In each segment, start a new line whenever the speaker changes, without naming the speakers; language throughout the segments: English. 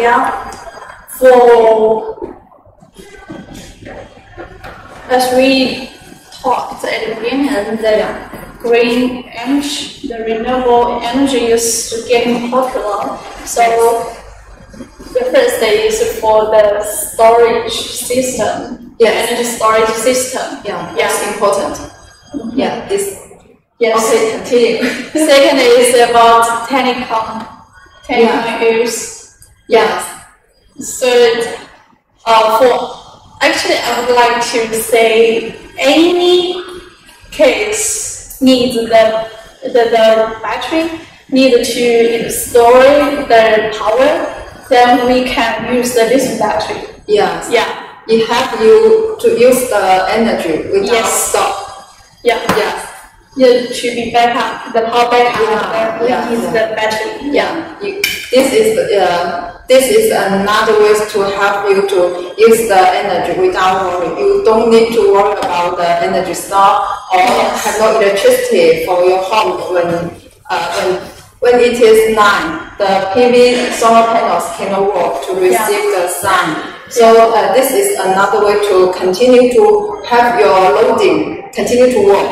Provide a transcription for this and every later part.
Yeah. For as we talked at the beginning, the green energy, the renewable energy is getting popular. So the first is for the storage system,
Yes.
energy storage system.
Yeah,
Yeah.
that's important. Mm-hmm. Yeah, this.
Yes.
Okay, continue.
Second is about telecom. Telecom use.
Yes.
So uh, for actually, I would like to say any case needs the the, the battery need to store the power, then we can use the lithium battery.
Yes.
Yeah,
It help you to use the energy without
Yes.
stop.
yeah.
Yes.
Need to be backup, the power backup,
Yeah, yeah, yeah.
the battery. Yeah.
You, this is uh, this is another way to help you to use the energy without worry. You don't need to worry about the energy stop or
Yes.
have no electricity for your home when uh, when when it is nine. The PV solar panels cannot work to receive the sun. So uh, this is another way to continue to have your loading continue to work.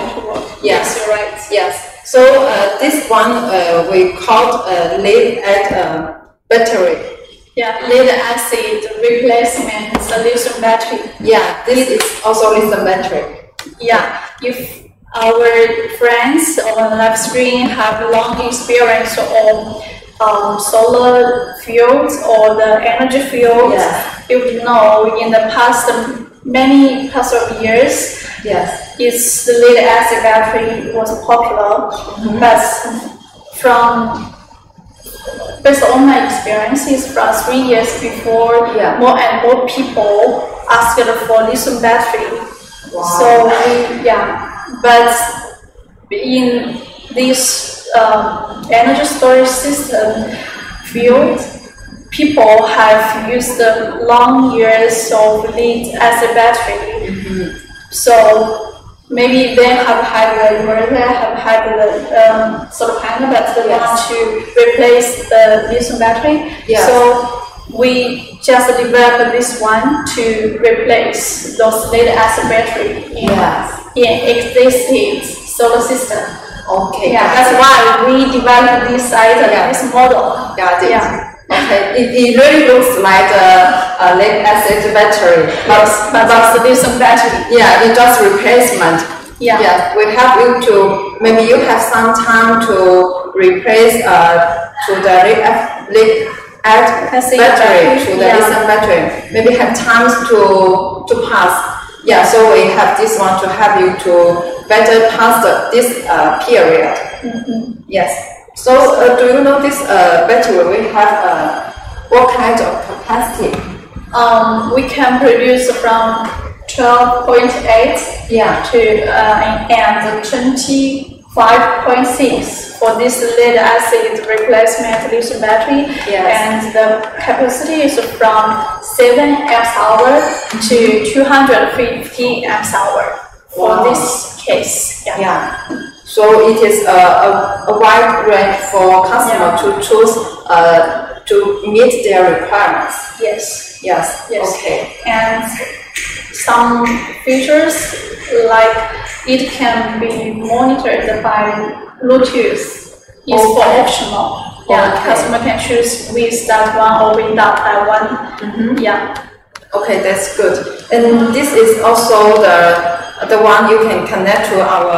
Yes, you're right.
Yes. So uh, this one uh, we called uh, lead at uh, battery.
Yeah, lead acid replacement lithium battery.
Yeah, this is also lithium battery.
Yeah, if our friends on live screen have long experience on um, solar fields or the energy fields,
Yeah.
you would know in the past many past of years,
Yes.
its the lead acid battery was popular, but from based on my experiences from three years before,
Yeah.
more and more people asked for lithium battery.
Wow.
So we, yeah, but in this um, energy storage system field, people have used the long years of lead acid battery. So maybe they have had the inverter, have had the um, solar panel, but they
Yes.
want to replace the lithium battery.
Yes.
So we just developed this one to replace those lead acid battery in,
Yes.
in existing solar system.
Okay.
Yeah, that's why we developed this item,
Yeah.
this model.
Got it.
Yeah.
Okay. It, it really looks like a, a lead acid battery, but
But that's lithium battery.
yeah, it just replacement.
Yeah.
Yes, we help you to maybe you have some time to replace uh to the lead lead battery
battery,
to the
yeah.
lithium battery. Maybe have times to to pass. Yeah, so we have this one to help you to better pass the, this uh, period.
Mm-hmm.
Yes. So uh, do you know this uh, battery? We have uh, what kind of capacity?
Um, we can produce from 12.8
Yeah.
to uh, and 25.6 for this lead acid replacement lithium battery.
Yes.
And the capacity is from 7 amps hour to 250 amps hour for
Wow.
this case. Yeah.
Yeah. So it is a, a, a wide range for customer
Yeah.
to choose uh, to meet their requirements.
Yes.
Yes.
Yes.
Okay.
and some features like it can be monitored by Bluetooth is for
Okay.
optional. Yeah,
Okay.
customer can choose with that one or without that one. Yeah,
Okay, that's good. And this is also the the one you can connect to our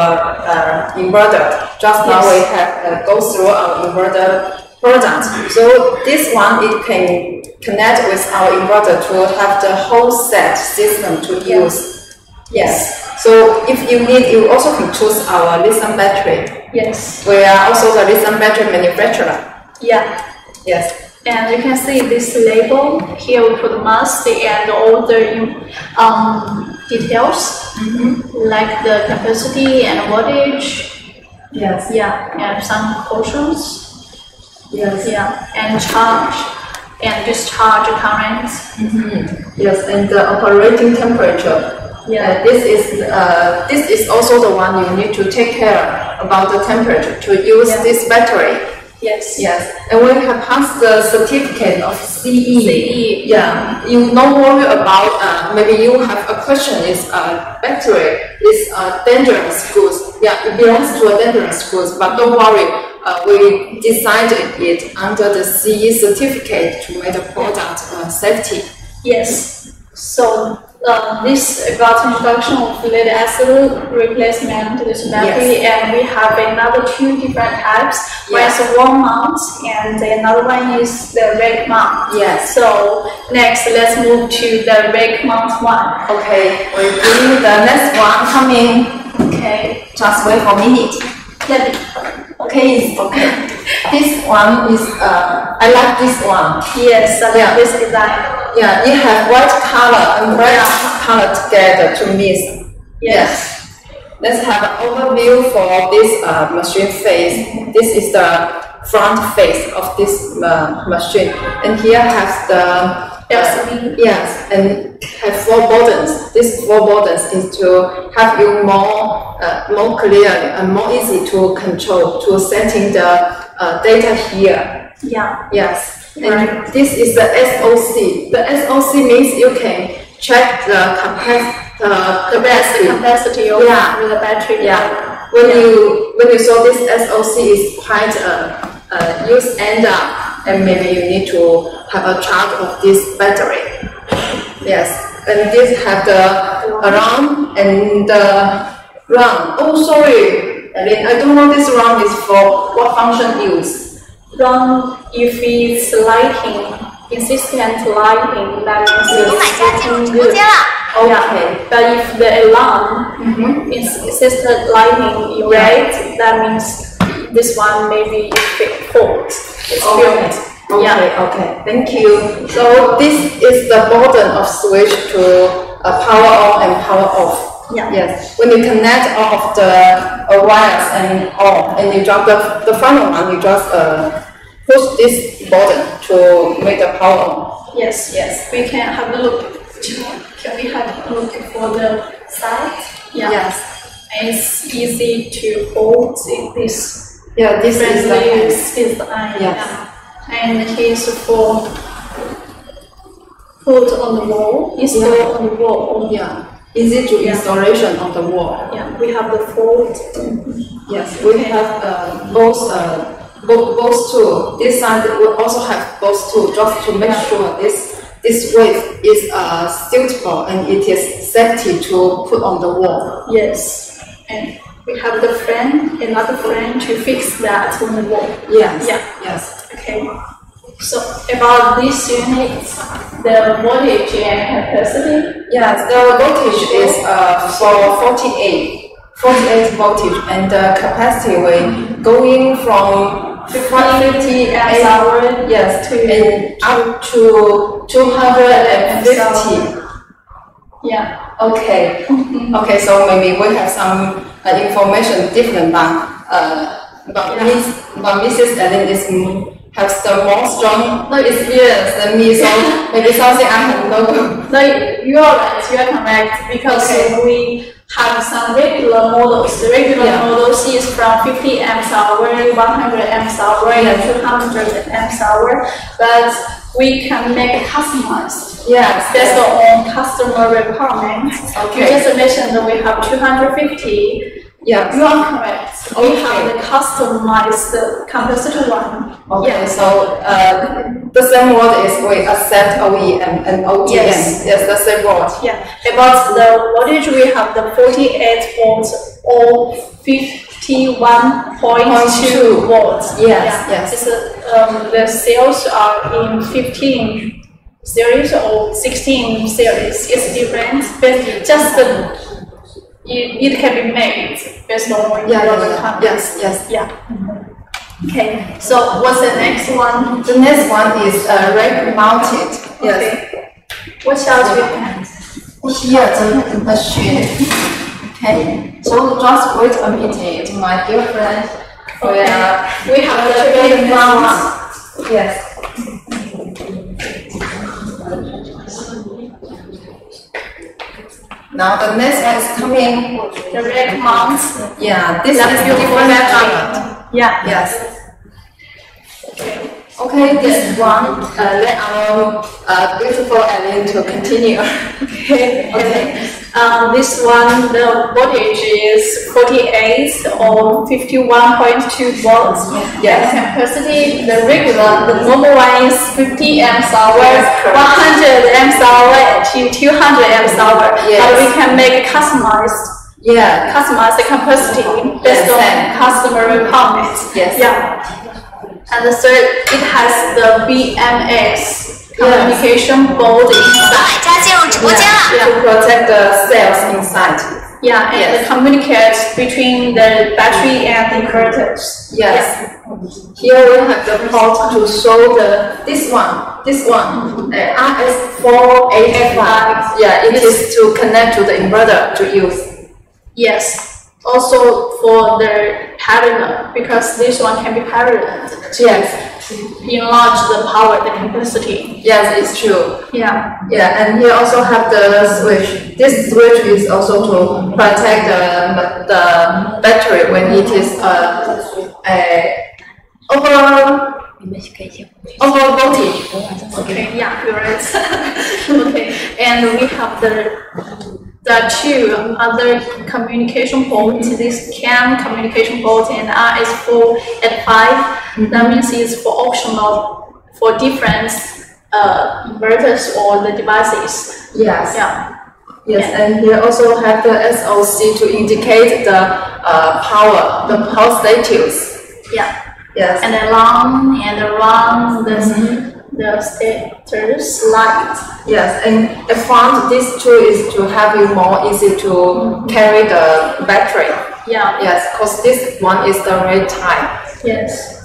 uh, inverter. Just now
Yes.
we have uh, go through our inverter product. So this one it can connect with our inverter to have the whole set system to
Yeah.
use. Yes. So if you need, you also can choose our lithium battery.
yes,
We are also the lithium battery manufacturer.
yeah.
Yes.
And you can see this label here. We put mass and all the um, details like the capacity and wattage.
Yes.
Yeah, and some portions.
Yes.
Yeah, and charge and discharge current.
Yes, and the operating temperature.
Yeah.
Uh, this is uh, this is also the one you need to take care about the temperature to use
Yeah.
this battery.
Yes.
Yes, and when you have passed the certificate of CE,
CE.
yeah, you no worry about uh, maybe you have a question is uh, battery is uh, dangerous goods. Yeah, it belongs to a dangerous goods, but don't worry. Uh, we decided it under the CE certificate to make the product uh, safety.
Yes. So uh, this about introduction of lead acid replacement with battery, and we have another two different types. Yes. One is a wall mount, and another one is the rack mount.
Yes.
So next, let's move to the rack mount one.
Okay, we bring the next one coming.
Okay.
Just wait for a minute.
Let me.
Okay, it's okay. This one is uh, I like this one.
Yes, I like
Yeah.
this design.
Yeah, it have white color and red color together to mix.
Yes.
Let's have an overview for this uh, machine face. This is the front face of this uh, machine, and here has the
LCD.
yes, and have four buttons. These four buttons is to have you more uh, more clear and more easy to control to setting the uh, data here.
Yeah.
Yes, and
Right.
this is the SOC. The SOC means you can check the capac uh,
The best
capacity.
capacity of
Yeah.
the battery.
Yeah, when you when you saw this SOC is quite a, a use end up, and maybe you need to have a charge of this battery. Yes, and this have the alarm and the run. Oh, sorry, I mean, I don't know this run is for what function use.
Run if it's lighting, insistent lighting, means
oh
it's
oh,
good.
Okay.
Yeah. But if the alarm mm -hmm. is insistent lighting right, that means this one maybe is fault. It's failed.
Okay,
Yeah.
okay, thank you. So this is the button of switch to uh, power on and power off.
Yeah.
Yes, when you connect all of the uh, wires and all, and you drop the, the final one, you just uh, push this button to make the power on.
Yes, yes. We can have a look. Can we have a look for the side? Yeah.
Yes.
It's easy to hold this
Yeah, this is the
friendly
hand.
design.
Yes.
Yeah. And here's for put on the wall, install
Yeah.
on the wall.
Yeah, easy to
Yeah.
installation on the wall.
Yeah, we have the fold.
Yes, we have uh, both uh, both both two. This side we also have both two, just to make sure this this width is uh, suitable and it is safety to put on the wall.
Yes. And we have the friend, another friend to fix that on the wall.
Yes.
Yeah.
Yes.
Okay. So about this unit, the voltage and capacity.
Yes. The voltage is uh, for 48, 48 voltage, and the capacity we going from 50
amps hour
Yes,
to-
and up to 250.
Yeah.
Okay. okay, so maybe we have some uh, information different, but uh, but
Yeah.
Miss but Mrs. Ellen is has the more strong experience than me, so maybe something I have no.
No, you are right. You are correct because
Okay.
we have some regular models. The regular
Yeah.
models is from 50 amps hour, 100 amps hour, and 200 amps hour. But we can make customized.
Yes.
Based on customer requirements.
Okay.
You just mentioned that we have 250.
Yeah.
You are correct.
Okay.
We have the customized capacitor one.
Okay, so uh, the same word is we accept OEM and ODM.
Yes.
yes the same word.
Yeah, about the voltage, we have the 48 volts or 51.2 volts.
Yes,
Yeah.
yes.
It's, um, the cells are in 15 series or 16 series. It's different, but just the, it, it can be made based on
Yeah, yeah, yeah. Yes, yes.
Yeah. Okay, so what's the next one?
The next one is uh, rack mounted. Yes.
Okay. What shall we have?
Here the machine. Okay. So just wait a minute, my dear friend. We
We have big
brown
ones.
Yes. Now the next one is coming.
The red mounts.
Yeah, this
That's
is
beautiful battery. Yeah.
Yes. Okay, this one, uh, let our uh, beautiful Ellen to continue.
Okay. okay. Um, this one, the voltage is 48 or 51.2 volts.
Yes.
Capacity, the regular, the normal one is 50 amps hour, 100 amps hour to 200 amps hour.
Yes.
But we can make customized
Yeah.
customize the capacity based
Yes.
on customer requirements.
Yes.
Yeah. And the third, it has the BMS communication board.
boarding. To protect the cells inside.
Yeah, and
yes.
communicate between the battery and the curtains.
Yes. yes. Here we have the part to show the this one, this one, uh, RS485. Yeah, it is to connect to the inverter to use.
Yes. Also for the parallel because this one can be parallel.
Yes
enlarge the power, the capacity.
Yes, it's true.
Yeah.
Yeah, and here also have the switch. This switch is also to protect the, the battery when it is uh, a over over voltage.
Okay. Yeah, you're right. okay, and we have the the two other communication ports. This CAN communication port and RS485 That means it's for optional for different uh, inverters or the devices.
Yes.
Yeah.
Yes,
Yeah.
and here also have the SOC to indicate the uh, power, the power status.
Yeah.
Yes.
And then long and run the the status light.
Yes, and I found this tool is to help you more easy to carry the battery.
Yeah.
Yes, because this one is the red type.
Yes.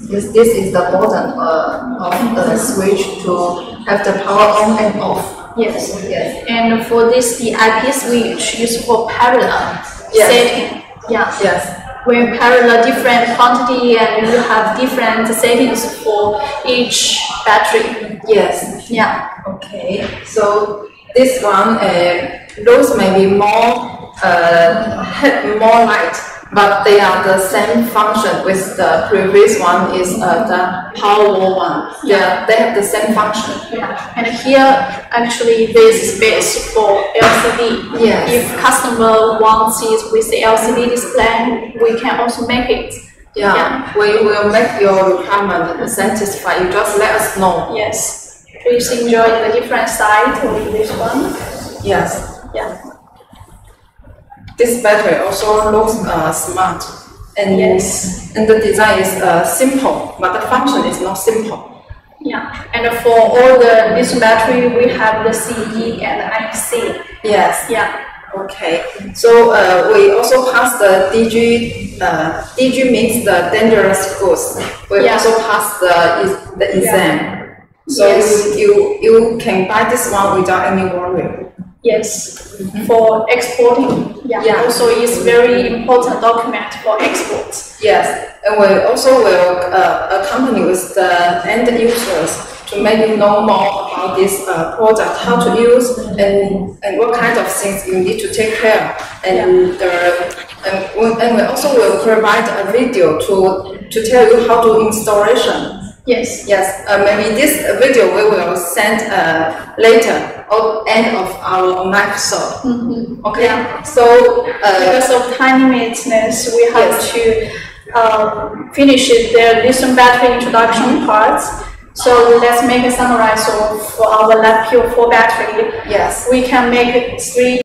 This, this is the button uh, of the switch to have the power on and off.
Yes.
Yes.
And for this, the IP switch is for parallel
Yes.
setting. Yeah.
Yes.
When parallel different quantity and you have different settings for each battery.
Yes.
Yeah.
Okay. So this one, uh, those may be more uh, more light, but they are the same function with the previous one is uh, the Powerwall one. Yeah, they have the same function.
Yeah. And here, actually, this space for LCD.
Yes.
If customer wants it with the LCD display, we can also make it.
Yeah,
Yeah.
we will make your requirement satisfied. You just let us know.
Yes. Please enjoy the different side with this one.
Yes.
Yeah.
This battery also looks uh, smart. And
Yes.
and the design is uh, simple, but the function is not simple.
Yeah, and for all the this battery, we have the CE and IC.
Yes.
Yeah,
Okay. So uh, we also pass the DG. Uh, DG means the dangerous goods. We
Yeah.
also pass the the exam. So
Yes.
you you can buy this one without any worry.
Yes, for exporting. Yeah,
Yeah.
also it's very important document for export.
Yes, and we also will uh, accompany with the end users to make you know more about this uh, product, how to use, and, and what kind of things you need to take care. And the and we, and we also will provide a video to to tell you how to installation.
Yes,
Yes, uh, maybe this video we will send uh, later or end of our Microsoft. Okay, so uh,
because of time limitness, we have
Yes.
to um, finish the lithium battery introduction parts. So let's make a summary of for our LiFePO4 battery.
yes.
We can make three